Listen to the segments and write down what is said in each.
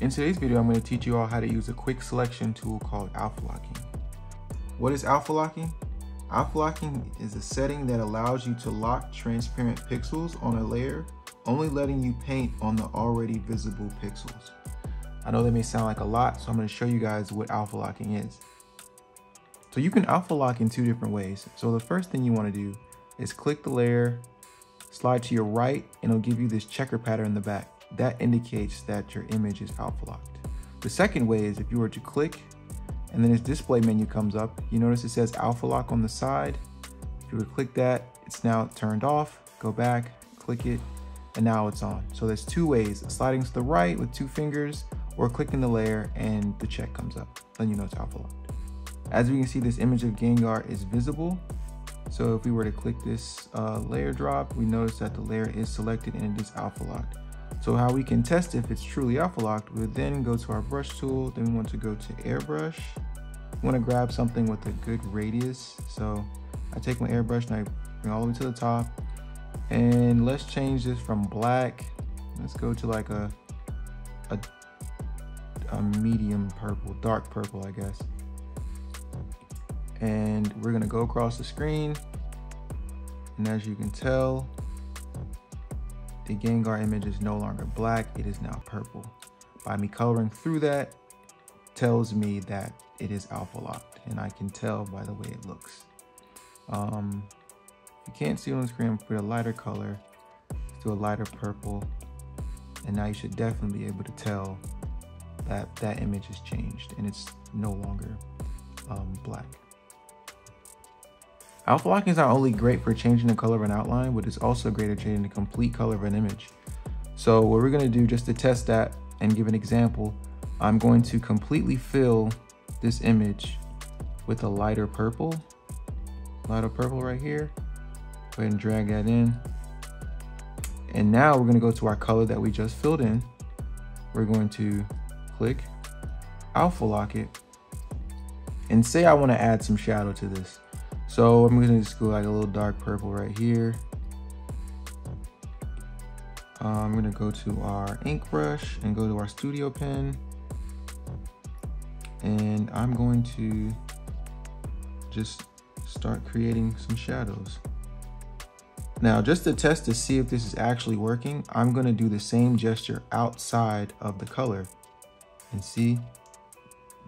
In today's video, I'm going to teach you all how to use a quick selection tool called alpha locking. What is alpha locking? Alpha locking is a setting that allows you to lock transparent pixels on a layer, only letting you paint on the already visible pixels. I know that may sound like a lot, so I'm going to show you guys what alpha locking is. So you can alpha lock in two different ways. So the first thing you want to do is click the layer, slide to your right, and it'll give you this checker pattern in the back. That indicates that your image is alpha locked. The second way is if you were to click and then this display menu comes up, you notice it says alpha lock on the side. If you were click that, it's now turned off, go back, click it, and now it's on. So there's two ways, sliding to the right with two fingers or clicking the layer and the check comes up. Then you know it's alpha locked. As we can see, this image of Gengar is visible. So if we were to click this uh, layer drop, we notice that the layer is selected and it is alpha locked. So how we can test if it's truly alpha locked, we would then go to our brush tool, then we want to go to airbrush. We want to grab something with a good radius. So I take my airbrush and I bring all the way to the top. And let's change this from black. Let's go to like a, a, a medium purple, dark purple, I guess. And we're gonna go across the screen. And as you can tell, the Gengar image is no longer black, it is now purple. By me coloring through that tells me that it is alpha locked and I can tell by the way it looks. Um, you can't see on the screen, put a lighter color, to a lighter purple, and now you should definitely be able to tell that that image has changed and it's no longer um, black. Alpha locking is not only great for changing the color of an outline, but it's also great at changing the complete color of an image. So what we're gonna do just to test that and give an example, I'm going to completely fill this image with a lighter purple, lighter purple right here. Go ahead and drag that in. And now we're gonna go to our color that we just filled in. We're going to click, alpha lock it, and say I wanna add some shadow to this. So I'm gonna just go like a little dark purple right here. Uh, I'm gonna go to our ink brush and go to our studio pen. And I'm going to just start creating some shadows. Now, just to test to see if this is actually working, I'm gonna do the same gesture outside of the color and see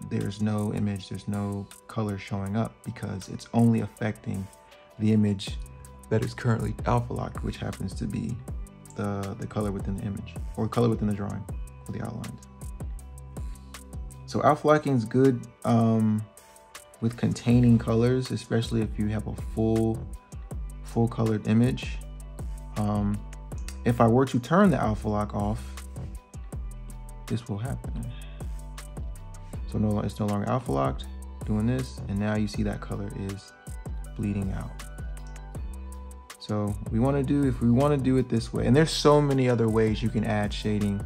there's no image, there's no color showing up because it's only affecting the image that is currently alpha locked, which happens to be the, the color within the image or color within the drawing or the outlines. So alpha locking is good um, with containing colors, especially if you have a full, full colored image. Um, if I were to turn the alpha lock off, this will happen. So no, it's no longer alpha locked, doing this, and now you see that color is bleeding out. So we want to do, if we want to do it this way, and there's so many other ways you can add shading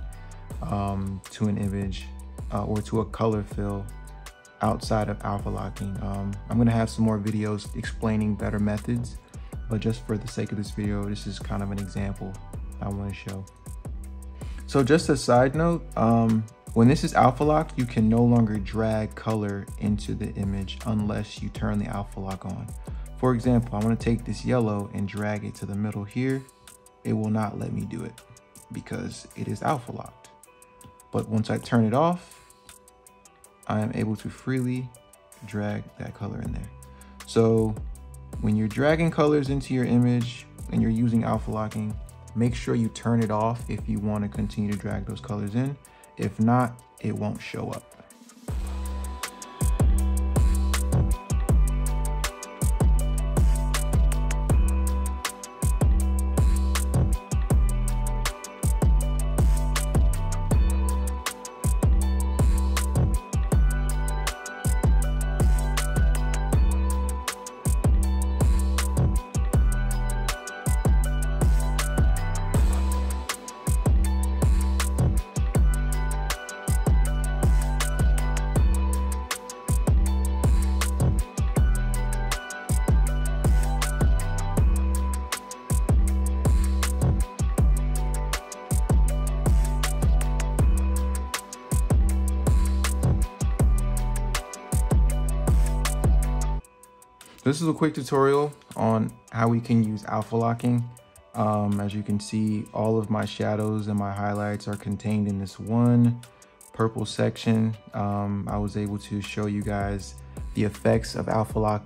um, to an image uh, or to a color fill outside of alpha locking. Um, I'm going to have some more videos explaining better methods, but just for the sake of this video, this is kind of an example I want to show. So just a side note, um, when this is alpha locked, you can no longer drag color into the image unless you turn the alpha lock on. For example, I want to take this yellow and drag it to the middle here. It will not let me do it because it is alpha locked. But once I turn it off, I am able to freely drag that color in there. So when you're dragging colors into your image and you're using alpha locking, make sure you turn it off if you want to continue to drag those colors in if not, it won't show up. This is a quick tutorial on how we can use alpha locking. Um, as you can see, all of my shadows and my highlights are contained in this one purple section. Um, I was able to show you guys the effects of alpha lock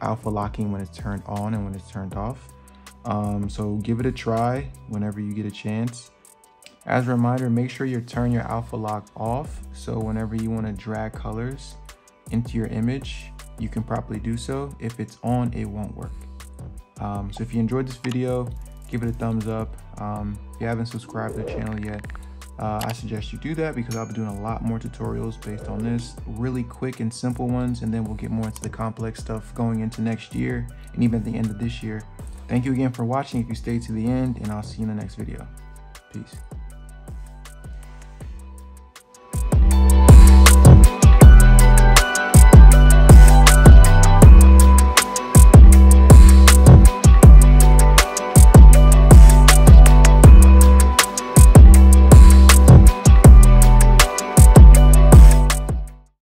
alpha locking when it's turned on and when it's turned off. Um, so give it a try whenever you get a chance. As a reminder, make sure you turn your alpha lock off. So whenever you want to drag colors into your image, you can properly do so. If it's on, it won't work. Um, so if you enjoyed this video, give it a thumbs up. Um, if you haven't subscribed to the channel yet, uh, I suggest you do that because I'll be doing a lot more tutorials based on this, really quick and simple ones, and then we'll get more into the complex stuff going into next year and even at the end of this year. Thank you again for watching if you stayed to the end, and I'll see you in the next video. Peace.